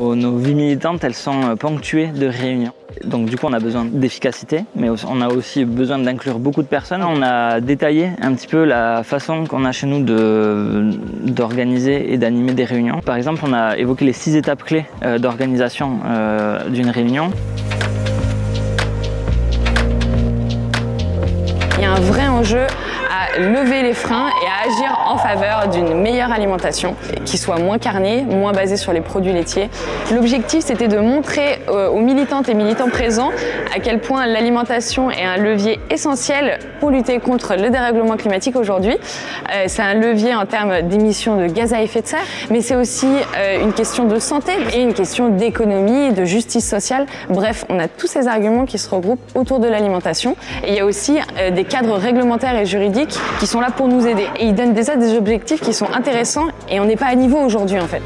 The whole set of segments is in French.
Nos vies militantes, elles sont ponctuées de réunions. Donc du coup, on a besoin d'efficacité, mais on a aussi besoin d'inclure beaucoup de personnes. On a détaillé un petit peu la façon qu'on a chez nous d'organiser et d'animer des réunions. Par exemple, on a évoqué les six étapes clés euh, d'organisation euh, d'une réunion. Il y a un vrai enjeu lever les freins et à agir en faveur d'une meilleure alimentation qui soit moins carnée, moins basée sur les produits laitiers. L'objectif, c'était de montrer euh, aux militantes et militants présents à quel point l'alimentation est un levier essentiel pour lutter contre le dérèglement climatique aujourd'hui. Euh, c'est un levier en termes d'émissions de gaz à effet de serre, mais c'est aussi euh, une question de santé et une question d'économie, de justice sociale. Bref, on a tous ces arguments qui se regroupent autour de l'alimentation. Et il y a aussi des cadres réglementaires et juridiques qui sont là pour nous aider. Et ils donnent déjà des objectifs qui sont intéressants et on n'est pas à niveau aujourd'hui en fait.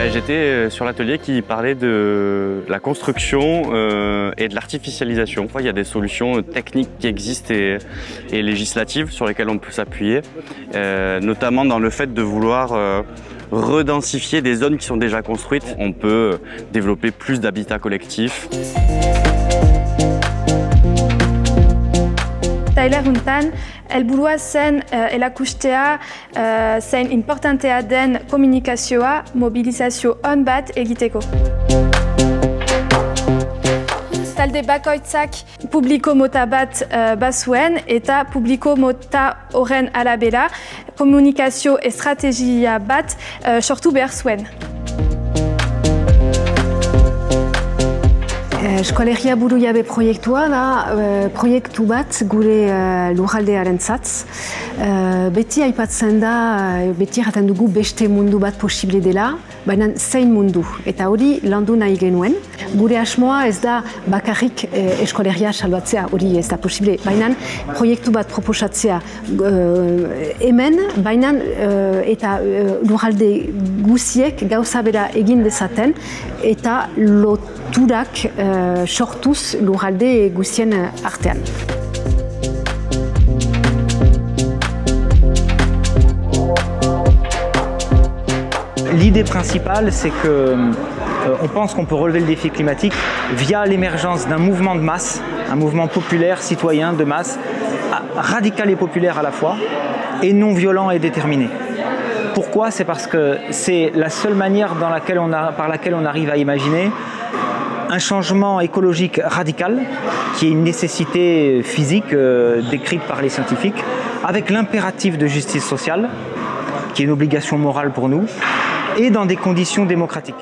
Ben, j'étais euh, sur l'atelier qui parlait de la construction euh, et de l'artificialisation. Il y a des solutions techniques qui existent et, législatives sur lesquelles on peut s'appuyer, euh, notamment dans le fait de vouloir redensifier des zones qui sont déjà construites. On peut développer plus d'habitats collectifs. Tyler Huntan, helburua zen uh, elakustea uh, zein importantea den komunikazioa mobilizazio on bat egiteko. Talde bakoitzak publiko mota bat uh, eta publiko mota horren komunikazio estrategia bat uh, sortu behar. Eskolegia buru jabe proiektua da, e, proiektu bat gure e, lujaldearen zatz. E, beti aipatzen da, beti erraten dugu beste mundu bat posible dela, baina zein mundu. Eta hori landu nahi genuen. Gure asmoa ez da bakarrik eskolegia salbatzea, hori ez da posible. Baina proiektu bat proposatzea hemen, baina eta lujalde guziek gauza bera egin dezaten eta loturak sortuz lurralde guztien artean. L'idée principale, c'est que euh, on pense qu'on peut relever le défi climatique via l'émergence d'un mouvement de masse, un mouvement populaire, citoyen, de masse, radical et populaire à la fois, et non violent et déterminé. Pourquoi? C'est parce que c'est la seule manière par laquelle on arrive à imaginer un changement écologique radical, qui est une nécessité physique euh, décrite par les scientifiques, avec l'impératif de justice sociale, qui est une obligation morale pour nous, et dans des conditions démocratiques.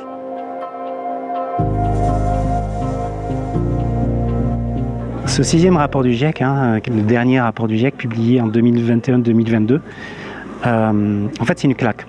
Ce sixième rapport du GIEC, hein, le dernier rapport du GIEC publié en 2021-2022, euh, en fait c'est une claque.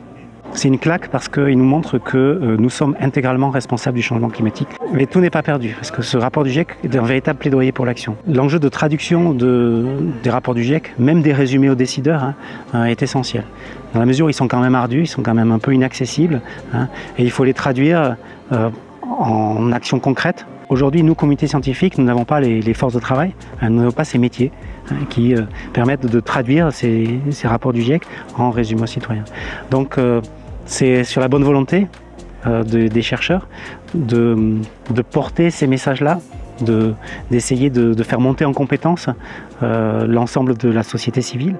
C'est une claque parce qu'il nous montre que euh, nous sommes intégralement responsables du changement climatique. Mais tout n'est pas perdu, parce que ce rapport du GIEC est un véritable plaidoyer pour l'action. L'enjeu de traduction de, des rapports du GIEC, même des résumés aux décideurs, hein, est essentiel. Dans la mesure où ils sont quand même ardus, ils sont quand même un peu inaccessibles, hein, et il faut les traduire euh, en action concrète. Aujourd'hui, nous, communauté scientifique, nous n'avons pas les, forces de travail, hein, nous n'avons pas ces métiers qui euh, permettent de traduire ces, rapports du GIEC en résumé aux citoyens. Donc, c'est sur la bonne volonté euh, des chercheurs de, porter ces messages-là, d'essayer de, faire monter en compétence euh, l'ensemble de la société civile.